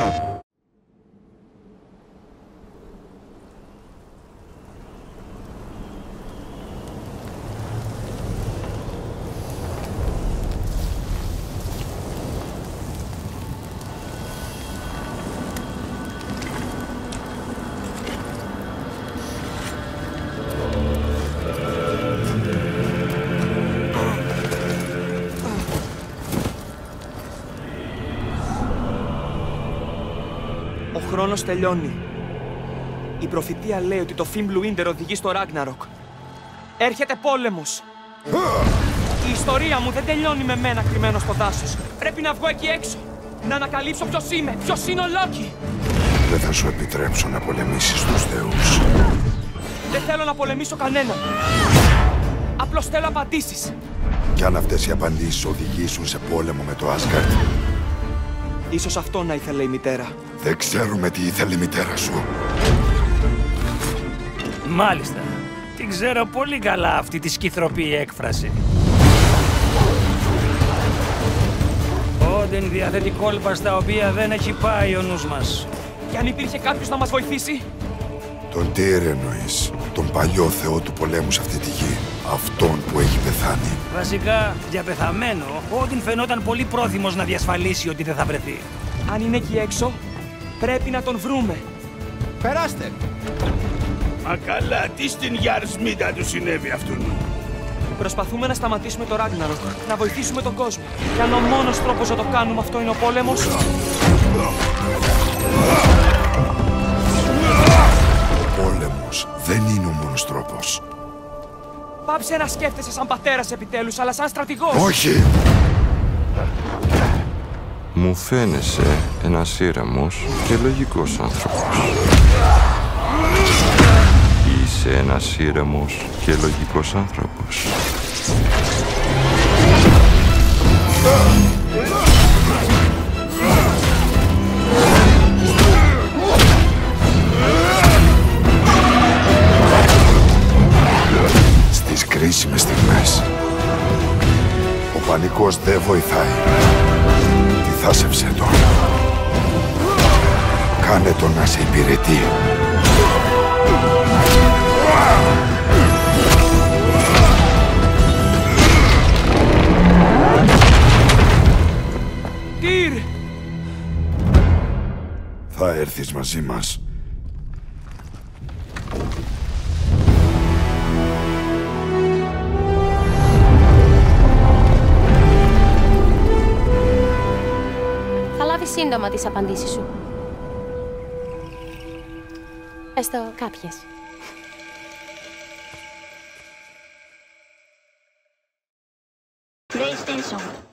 Oh. Ο χρόνος τελειώνει. Η προφητεία λέει ότι το Φιμπλουίντερ οδηγεί στο Ράγναροκ. Έρχεται πόλεμος. Η ιστορία μου δεν τελειώνει με μένα κρυμμένο στο δάσος. Πρέπει να βγω εκεί έξω. Να ανακαλύψω ποιος είμαι, ποιος είναι ο Λόκι. Δεν θα σου επιτρέψω να πολεμήσεις τους θεούς. Δεν θέλω να πολεμήσω κανέναν. Απλώς θέλω απαντήσεις. Κι αν αυτές οι απαντήσεις οδηγήσουν σε πόλεμο με το Άσγαρτ, Ίσως αυτό να ήθελε η μητέρα. δεν ξέρουμε τι ήθελε η μητέρα σου. Μάλιστα. Την ξέρω πολύ καλά αυτή τη σκυθροπή έκφραση. Όντιν διαθέτει κόλπα στα οποία δεν έχει πάει ο νους μας. Και αν υπήρχε κάποιος να μας βοηθήσει, Τον Τύρ εννοείς, τον παλιό θεό του πολέμου σε αυτή τη γη. Αυτόν που έχει πεθάνει. Βασικά, για πεθαμένο, ο Όντιν φαινόταν πολύ πρόθυμος να διασφαλίσει ότι δεν θα βρεθεί. αν είναι εκεί έξω, πρέπει να τον βρούμε. Περάστε. Μα καλά, τι στην Γιαρσμίτα του συνέβη αυτόν. Προσπαθούμε να σταματήσουμε το Ράγναροκ, να βοηθήσουμε τον κόσμο. Και αν ο μόνος τρόπος να το κάνουμε αυτό είναι ο πόλεμος, πάψε να σκέφτεσαι σαν πατέρας επιτέλους, αλλά σαν στρατηγός. Όχι! Μου φαίνεσαι ένας ήρεμος και λογικός άνθρωπος. Είσαι ένας ήρεμος και λογικός άνθρωπος. Κρίσιμες στιγμές, ο πανικός δεν βοηθάει. Τι θα σε τον. Κάνε τον να σε υπηρετεί. Τύρ! Θα έρθεις μαζί μας. Σύντομα τις απαντήσεις σου. Έστω κάποιες. PlayStation